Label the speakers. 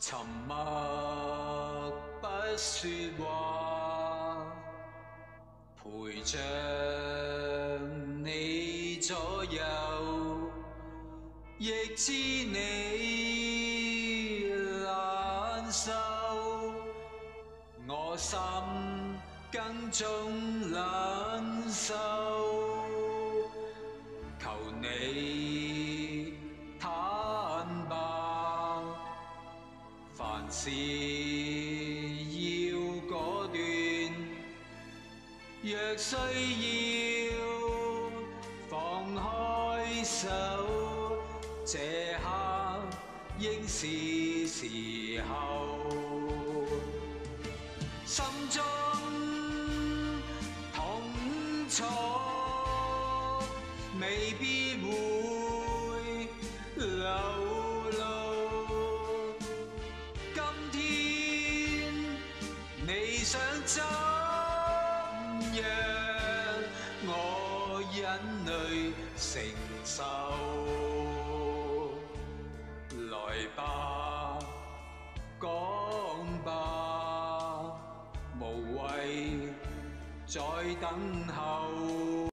Speaker 1: 沉默不说话，陪着你左右，亦知你难受，我心更重冷。是要果断，若需要放开手，这刻应是时候，心中痛楚未必会。你想怎样？我忍泪承受。来吧，讲吧，无谓再等候。